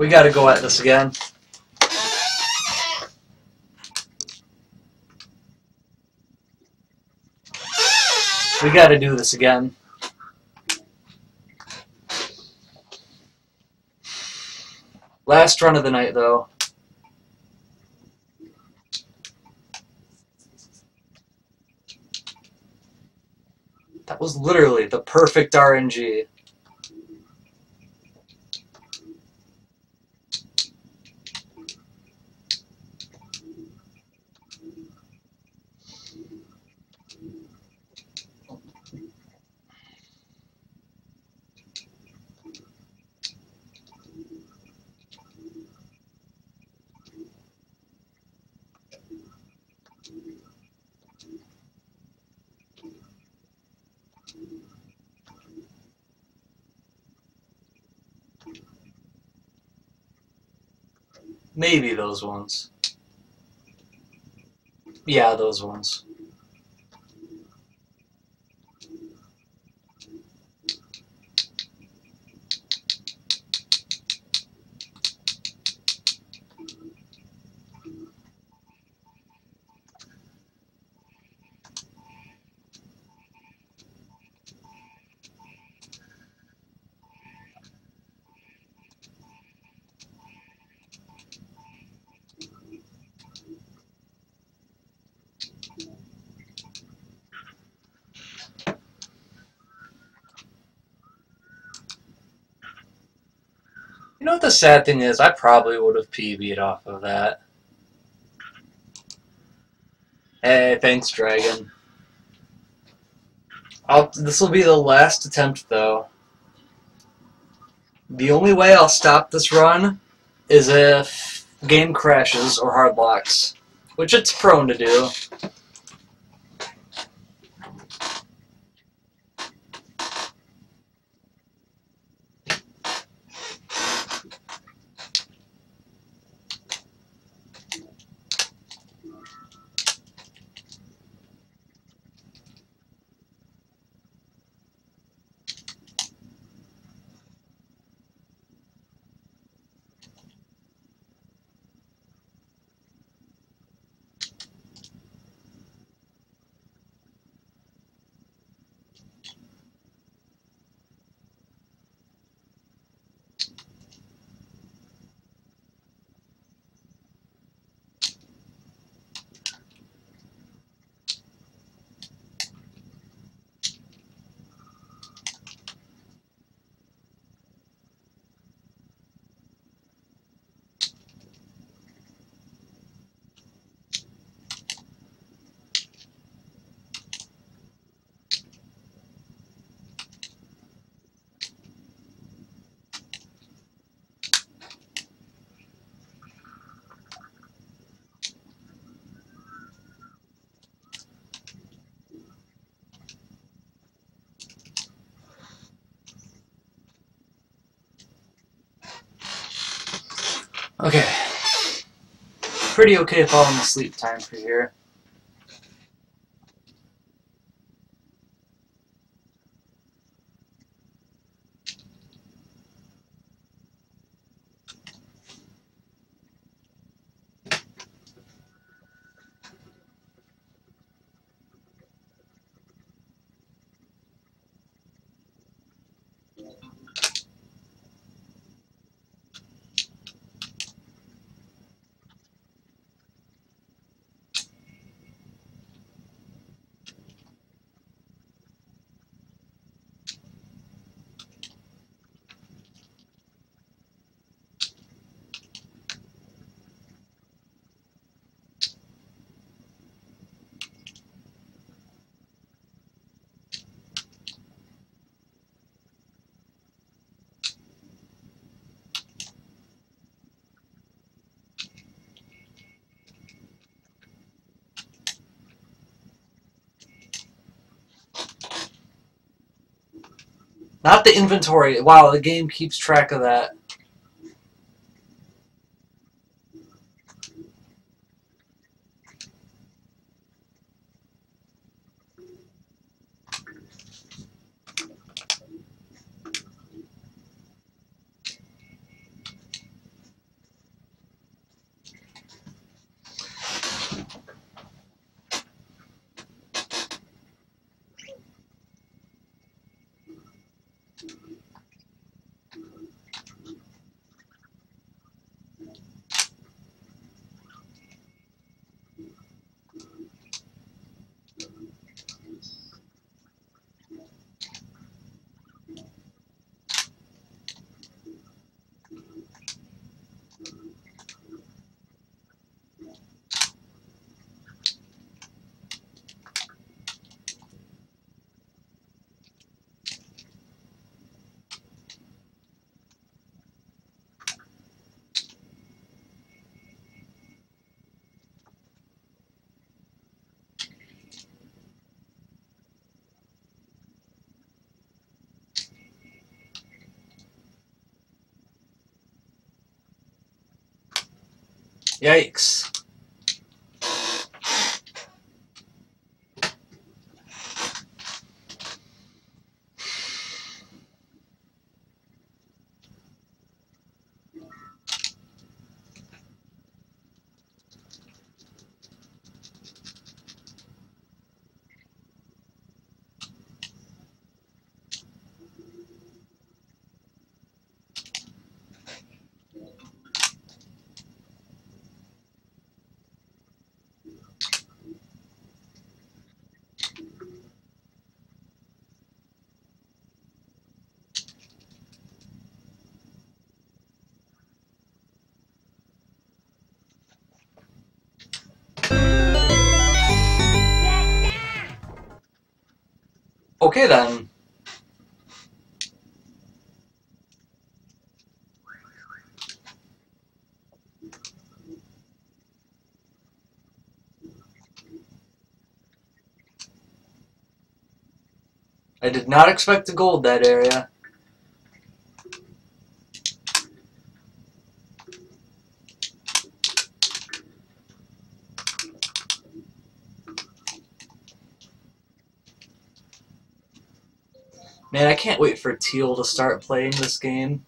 We gotta go at this again. We gotta do this again. Last run of the night, though. That was literally the perfect RNG. Maybe those ones. Yeah, those ones. Sad thing is? I probably would have PB'd off of that. Hey, thanks, Dragon. This will be the last attempt, though. The only way I'll stop this run is if game crashes or hard locks, which it's prone to do. Okay. Pretty okay falling asleep time for here. Not the inventory. Wow, the game keeps track of that. Yikes. Okay then. I did not expect the gold that area. Can't wait for Teal to start playing this game.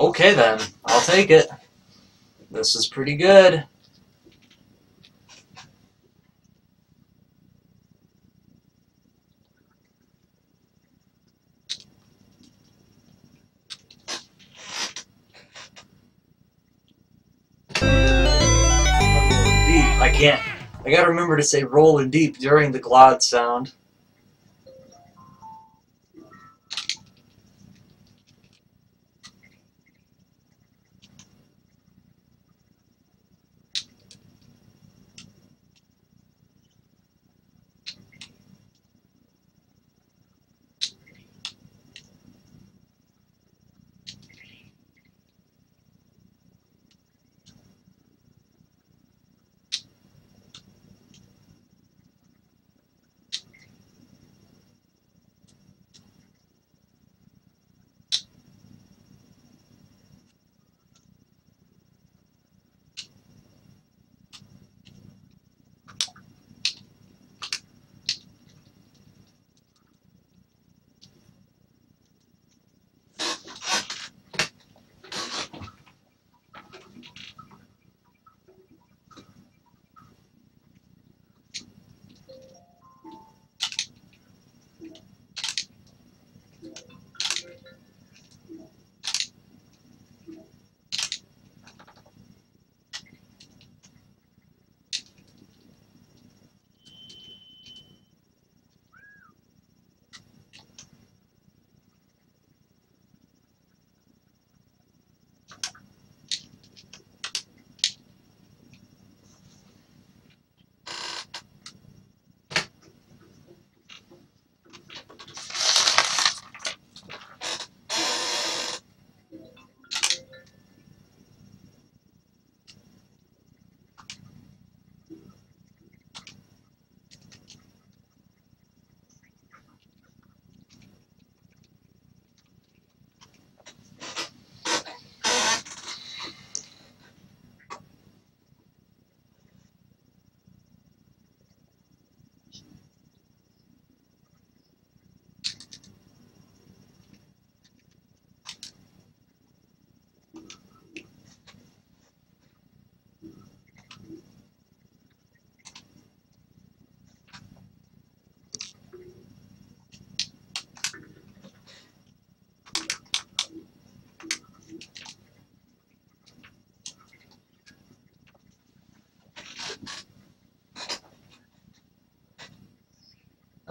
Okay then, I'll take it. This is pretty good. Deep. I can't. I gotta remember to say rolling deep during the glod sound.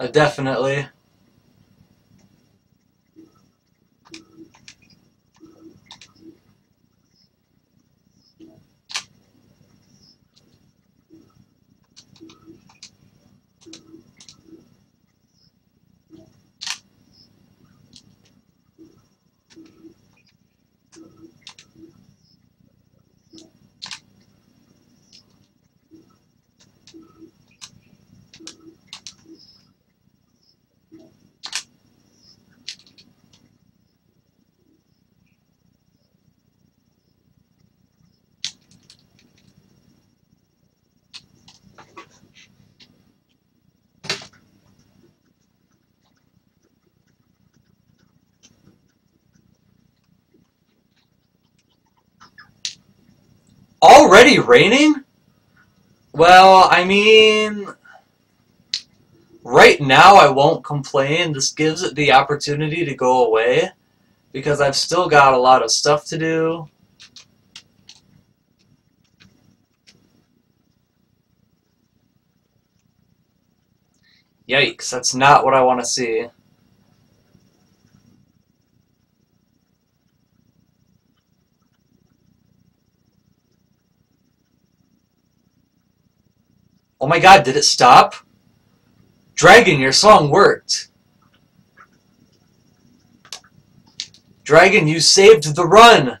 Uh, definitely. Already raining? Well, I mean, right now I won't complain. This gives it the opportunity to go away because I've still got a lot of stuff to do. Yikes, that's not what I want to see. Oh my god, did it stop? Dragon, your song worked. Dragon, you saved the run!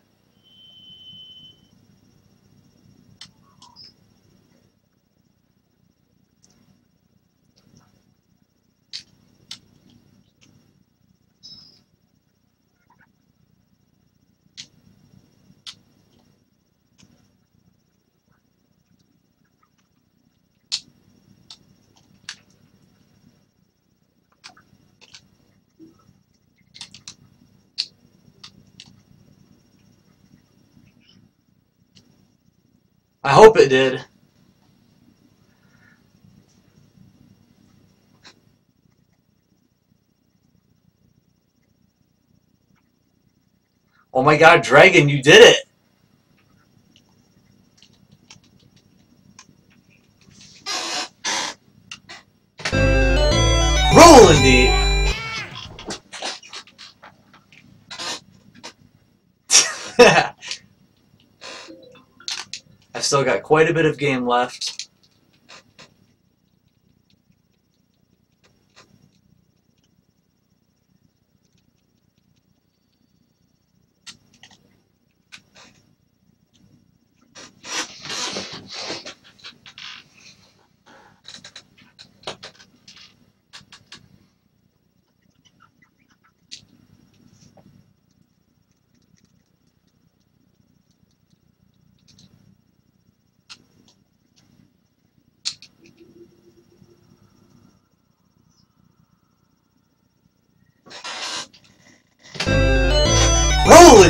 I hope it did. Oh my god, Dragon, you did it! Quite a bit of game left.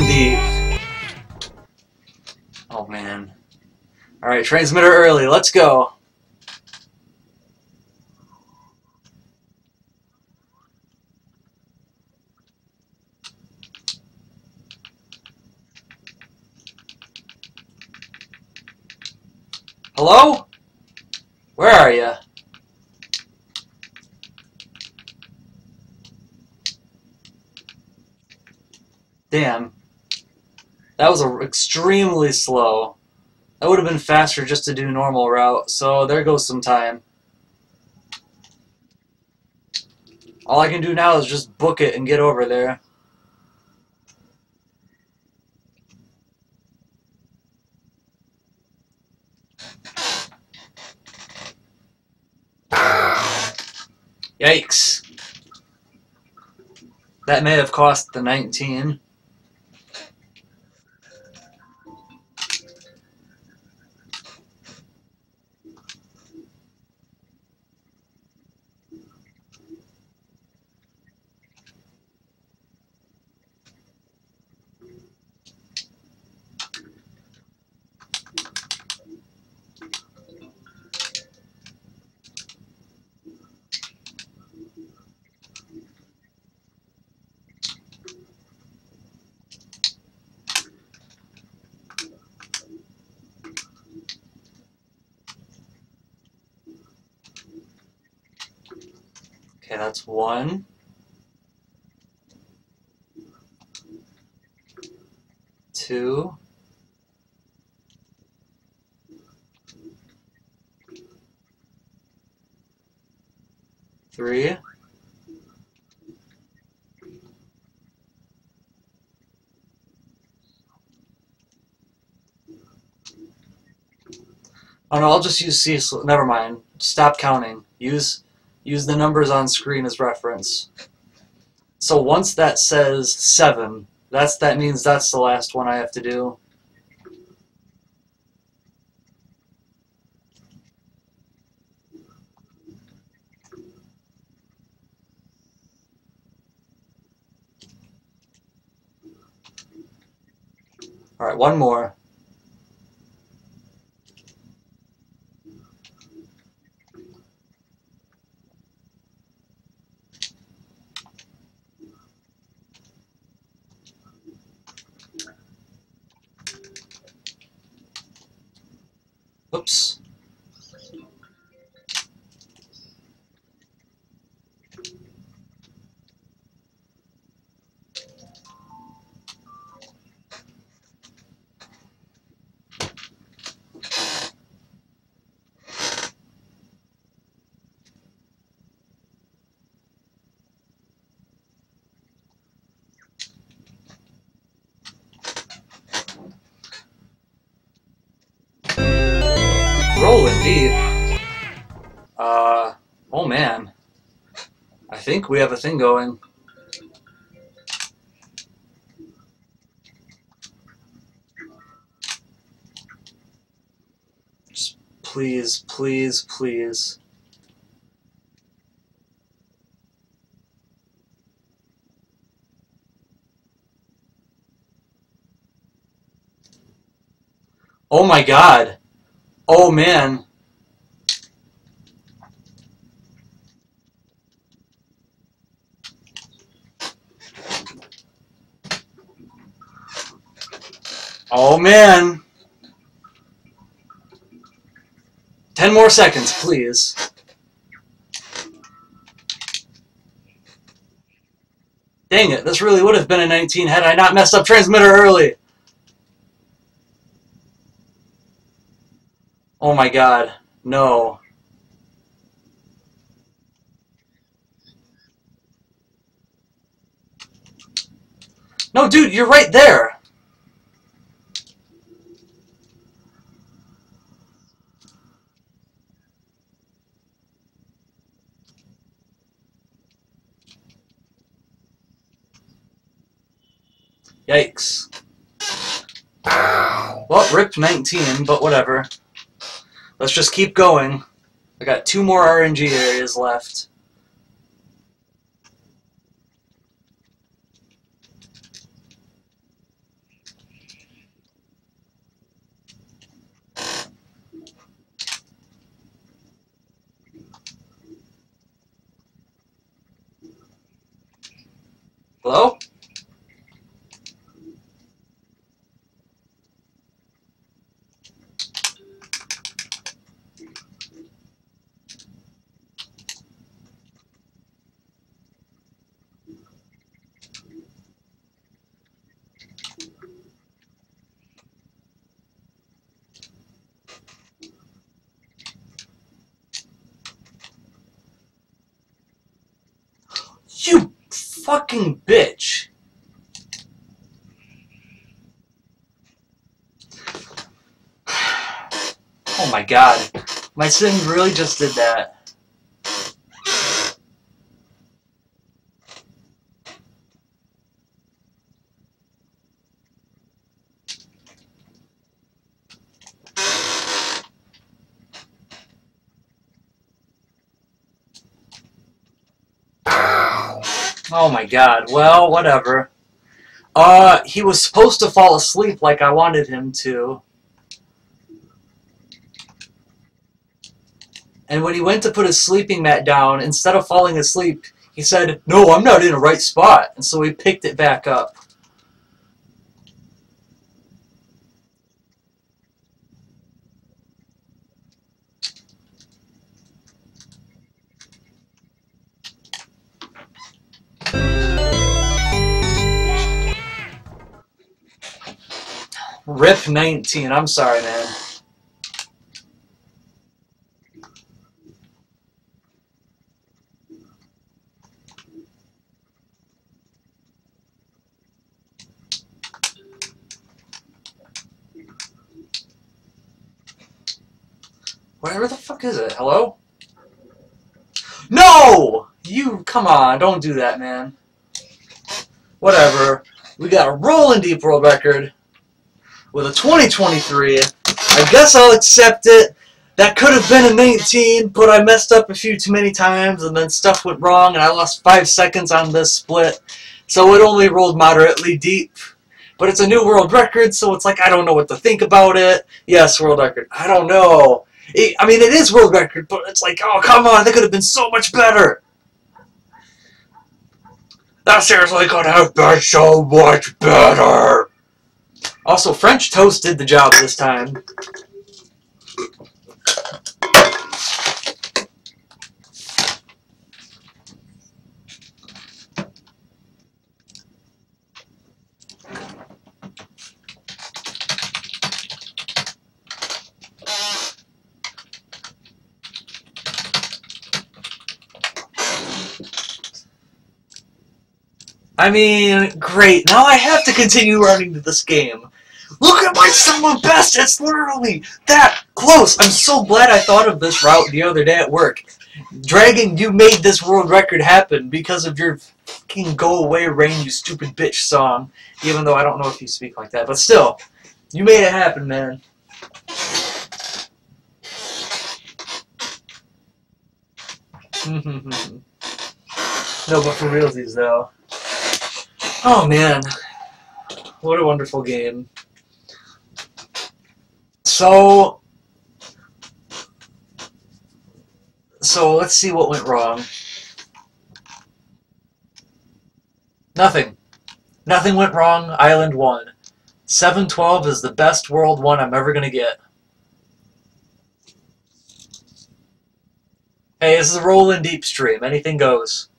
Rolling deep! Oh man. Alright, transmitter early, let's go. Hello? Where are you? That was a, extremely slow. That would have been faster just to do normal route, so there goes some time. All I can do now is just book it and get over there. Yikes. That may have cost the 19. One. Two. Three. Oh no, I'll just use C. Never mind. Stop counting. Use use the numbers on screen as reference. So once that says seven, that's that means that's the last one I have to do. All right, one more. Oops. We have a thing going. Just please, please, please. Oh my god. Oh man. Oh man. Ten more seconds, please. Dang it, this really would have been a 19 had I not messed up transmitter early. Oh my god, no. No, dude, you're right there. Yikes. Well, ripped 19, but whatever. Let's just keep going. I got two more RNG areas left. Hello? You fucking bitch. Oh my god. My sim really just did that. Oh my god. Well, whatever. Uh, he was supposed to fall asleep like I wanted him to. And when he went to put his sleeping mat down, instead of falling asleep, he said, No, I'm not in the right spot. And so he picked it back up. Rip 19. I'm sorry, man. Whatever the fuck is it? Hello? No! You, come on, don't do that, man. Whatever. We got a rolling deep world record with a 2023. I guess I'll accept it. That could have been a 19, but I messed up a few too many times, and then stuff went wrong, and I lost 5 seconds on this split. So it only rolled moderately deep. But it's a new world record, so it's like, I don't know what to think about it. Yes, world record. I don't know. It, I mean, it is world record, but it's like, oh, come on, that could have been so much better. That seriously could have been so much better. Also, French Toast did the job this time. I mean, great. Now I have to continue learning this game. Look at my sum of best. It's literally that close. I'm so glad I thought of this route the other day at work. Dragon, you made this world record happen because of your fucking Go Away Rain, you stupid bitch song. Even though I don't know if you speak like that. But still, you made it happen, man. no, but for realsies, though. Oh man, what a wonderful game. So, so let's see what went wrong. Nothing. Nothing went wrong. Island won. 712 is the best world one I'm ever going to get. Hey, this is a rolling deep stream. Anything goes.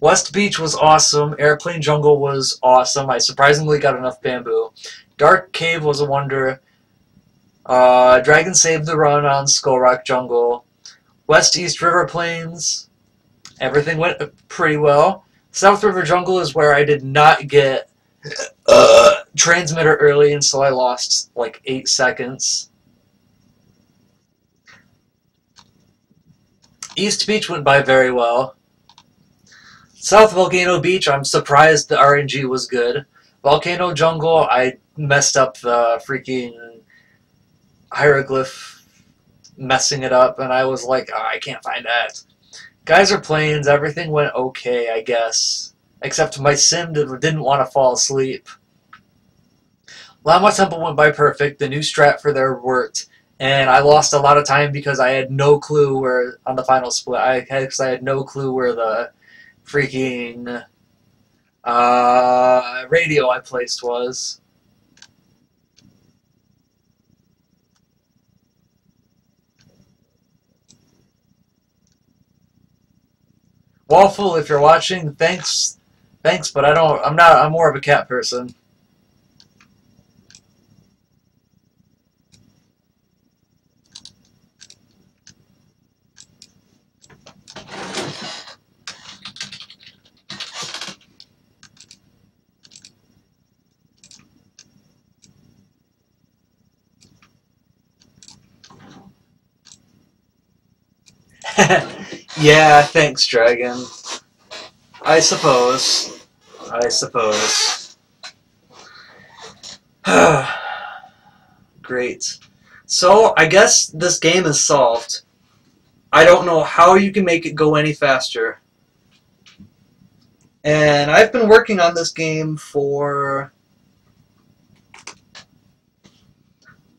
West Beach was awesome. Airplane Jungle was awesome. I surprisingly got enough bamboo. Dark Cave was a wonder. Uh, Dragon saved the run on Skull Rock Jungle. West East River Plains. Everything went pretty well. South River Jungle is where I did not get uh, transmitter early, and so I lost like eight seconds. East Beach went by very well. South Volcano Beach, I'm surprised the RNG was good. Volcano Jungle, I messed up the freaking hieroglyph messing it up, and I was like, oh, I can't find that. Geyser Plains, everything went okay, I guess. Except my sim didn't want to fall asleep. Lama Temple went by perfect. The new strat for there worked. And I lost a lot of time because I had no clue where, on the final split, I had, I had no clue where the freaking uh, radio I placed was. Waffle, if you're watching, thanks, thanks, but I don't, I'm not, I'm more of a cat person. yeah, thanks, Dragon. I suppose. I suppose. Great. So, I guess this game is solved. I don't know how you can make it go any faster. And I've been working on this game for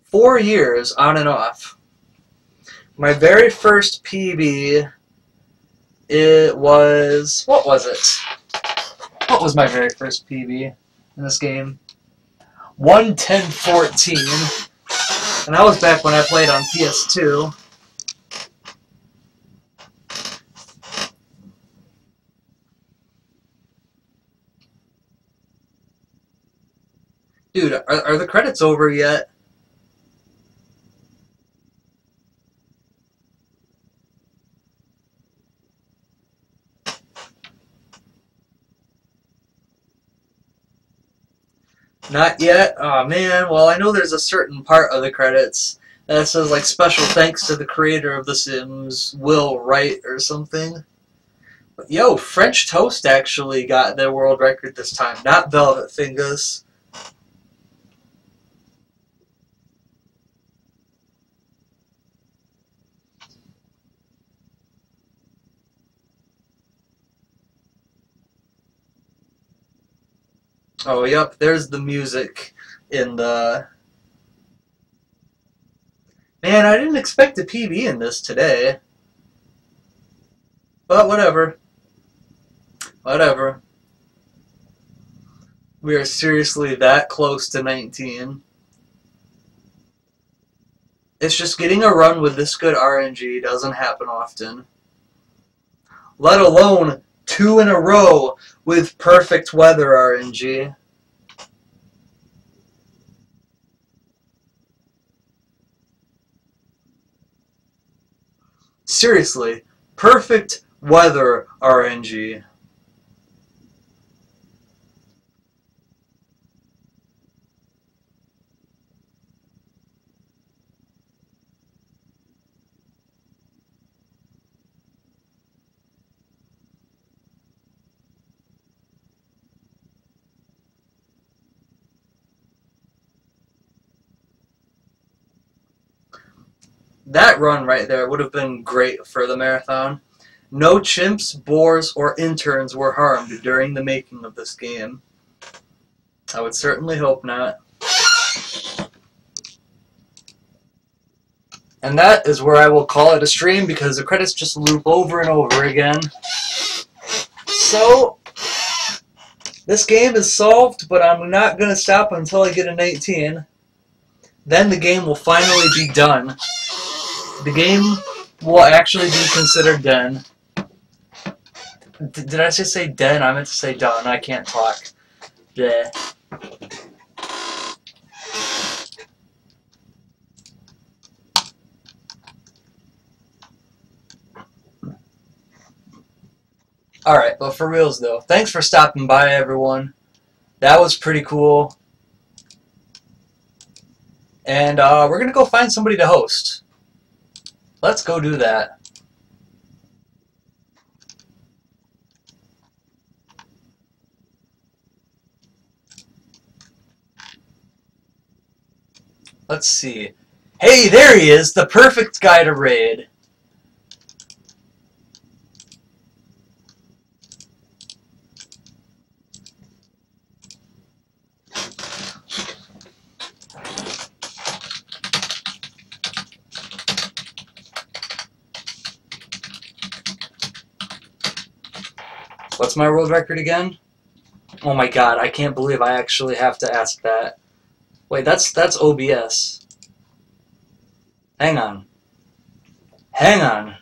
four years on and off. My very first PB, it was, what was it? What was my very first PB in this game? 11014. And that was back when I played on PS2. Dude, are, are the credits over yet? Not yet? Oh man, well I know there's a certain part of the credits that says like special thanks to the creator of The Sims, Will Wright or something. But, yo, French Toast actually got their world record this time, not Velvet Fingers. Oh, yep, there's the music in the... Man, I didn't expect a PB in this today. But whatever. Whatever. We are seriously that close to 19. It's just getting a run with this good RNG doesn't happen often. Let alone two in a row with perfect weather RNG. Seriously, perfect weather RNG. That run right there would have been great for the marathon. No chimps, boars, or interns were harmed during the making of this game. I would certainly hope not. And that is where I will call it a stream because the credits just loop over and over again. So, this game is solved, but I'm not going to stop until I get a 19. Then the game will finally be done the game will actually be considered done. D did I just say done? I meant to say done. I can't talk. Yeah. Alright, but for reals though, thanks for stopping by everyone. That was pretty cool. And uh, we're going to go find somebody to host. Let's go do that. Let's see. Hey, there he is, the perfect guy to raid. What's my world record again? Oh my god, I can't believe I actually have to ask that. Wait, that's that's OBS. Hang on. Hang on.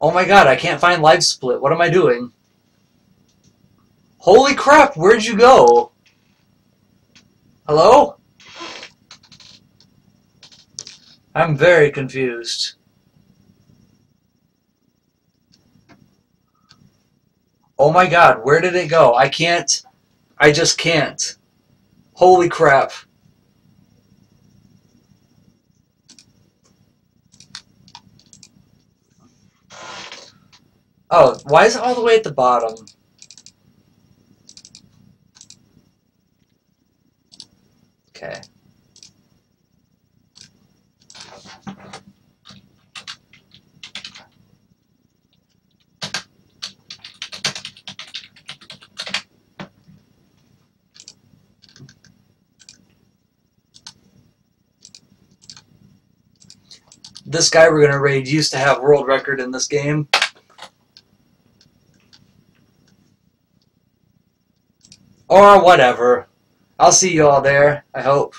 Oh my god, I can't find LiveSplit. What am I doing? Holy crap, where'd you go? Hello? I'm very confused. Oh my god, where did it go? I can't. I just can't. Holy crap. Oh, why is it all the way at the bottom? Okay. This guy we're going to raid used to have world record in this game. Or whatever. I'll see you all there, I hope.